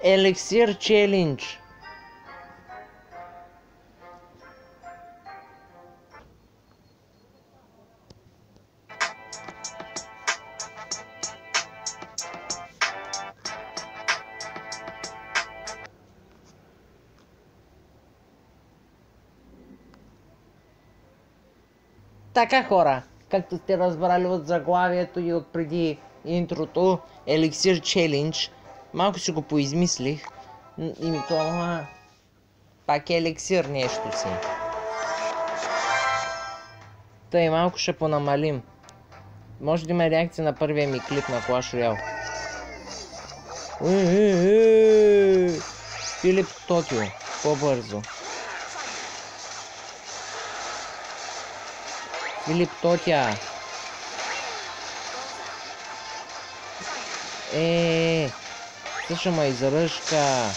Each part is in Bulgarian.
Еликсир челлендж. Така хора, както сте разбрали от заглавието и от преди интрото, Еликсир Челлендж, малко си го поизмислих. М, Името, ама пак е еликсир нещо си. Тъй малко ще понамалим. Може да има реакция на първия ми клип на Clash Royale. Е, е, е. Филип Тотио, по-бързо. Филип Тотя. Е, слушай ма изръжка.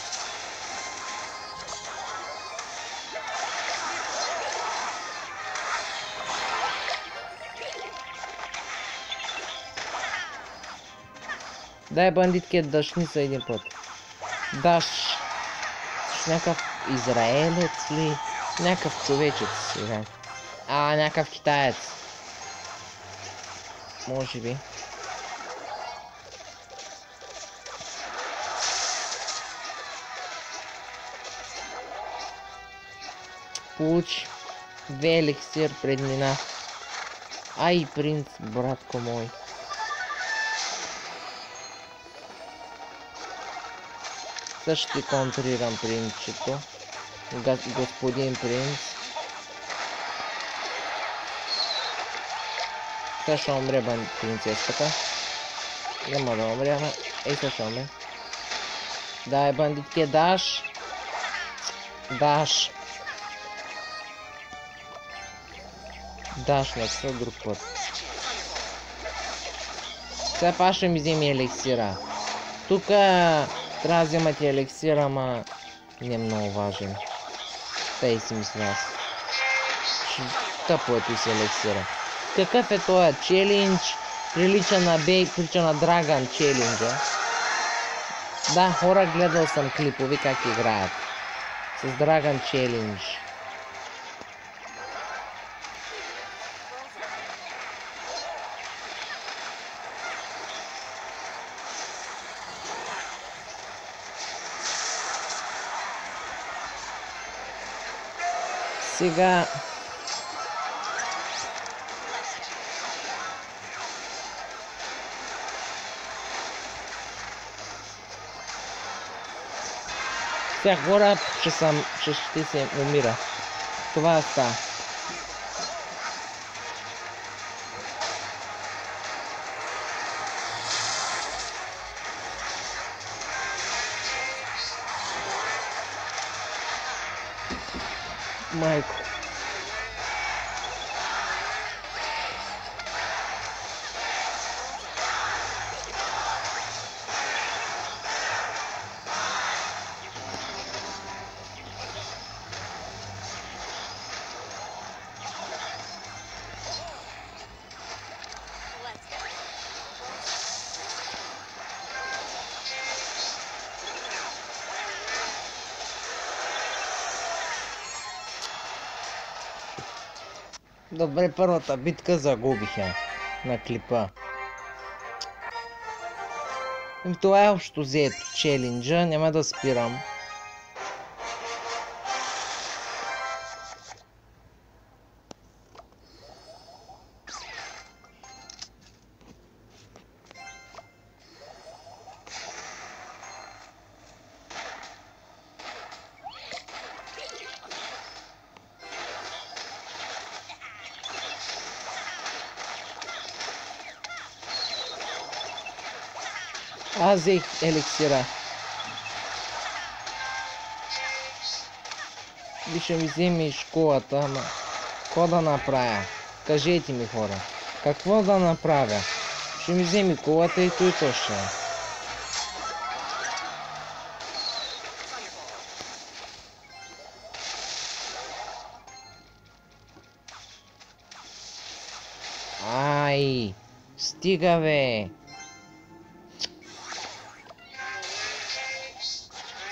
Дай бандитки дъшни са един път. Даш. Някакъв израелец ли? Някакъв човечец сега. А, някакъв китаец. Може би. Получи две еликсир преднина. Ай, принц, братко мой. Сега ще контрирам принчето. Господин принц. Сега умре принцеската. Няма да умре, ама... Ей, сега ще умре. Дай, бандитке, даш. Даш. Даш на все друг път. Сега пак ще ми вземе еликсира. Тук трябва да вземате еликсира, ама не е много важен. Тъй си мисля аз. Тъпо е ти с еликсира. Какъв е този челлендж? Прилича на Бей, прилича на Драган челленджа. Да, хора гледал съм клипови как играят. С Драган челлендж. Сега... Сега хора, че съм, че ще се умира. Това става. Mike Добре, първата битка загубих я на клипа. И това е общо взето челенджа, няма да спирам. Аз взех еликсира. Би ще ми вземеш колата, ама... Какво да направя? Кажете ми хора. Какво да направя? Ще ми вземи колата и той то ще. е. Ай! Стига бе!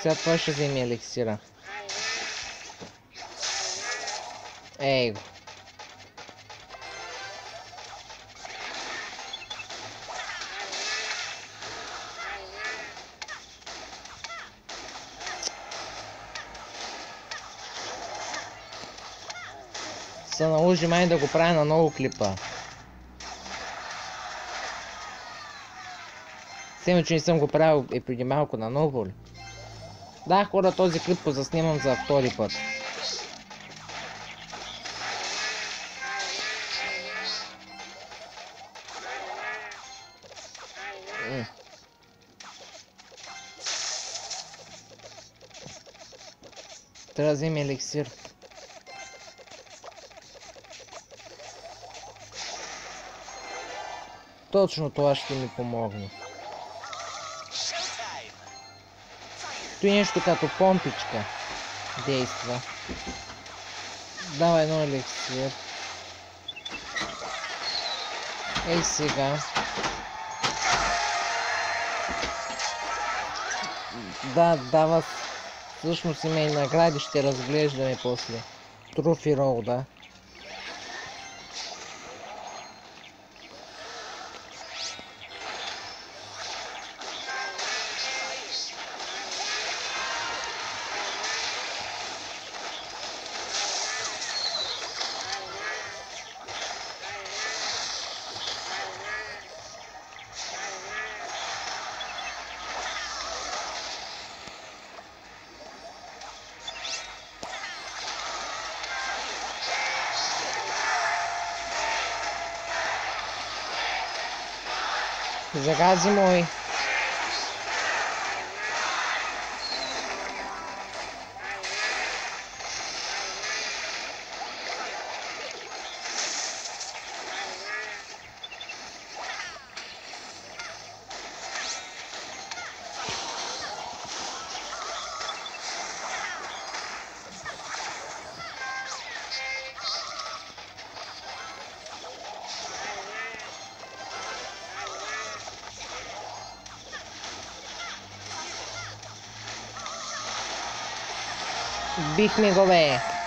Сега това ще вземе еликсира. Ей го. Се наложи май да го правя на ново клипа. Сема, че не съм го правил и преди малко на ново ли? Да, хора, този клип го заснимам за втори път. Трябва да вземем еликсир. Точно това ще ми помогне. Той нещо като помпичка действа. Давай едно еликсир. Ей сега. Да, дава всъщност има и награди, ще разглеждаме после. Трофи рол, да. Big Mega Way.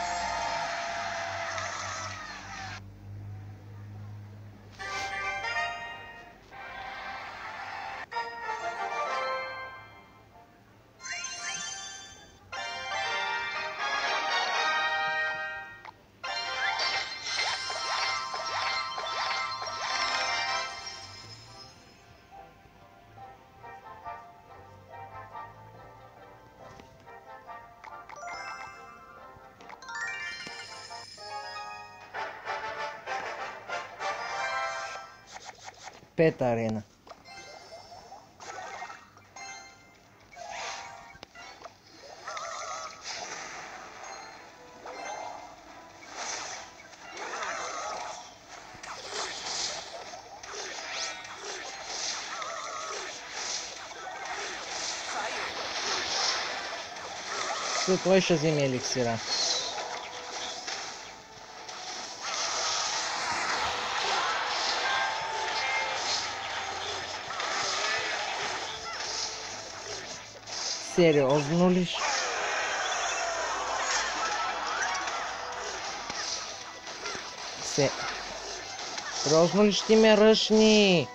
Го бе. Пета арена. След това ще вземе еликсира. Сериозно ли? ще? Се... Сериозно ли ще ме ръшни?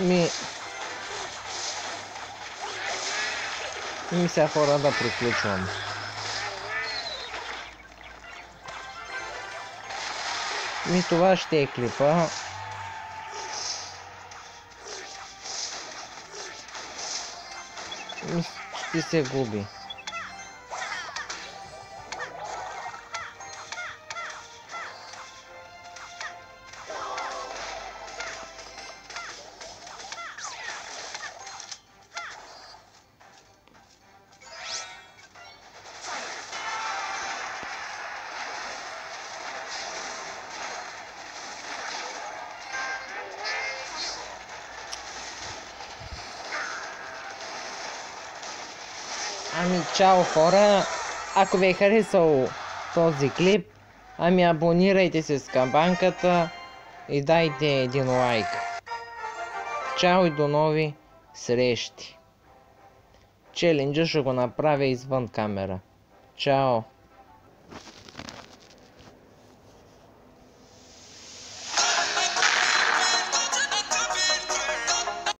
Ми... Ми сега хора да приключвам. Ми това ще е клипа. Ми ще се губи. Ами, чао хора! Ако ви е харесал този клип, ами абонирайте се с камбанката и дайте един лайк. Чао и до нови срещи! Челенджа ще го направя извън камера. Чао!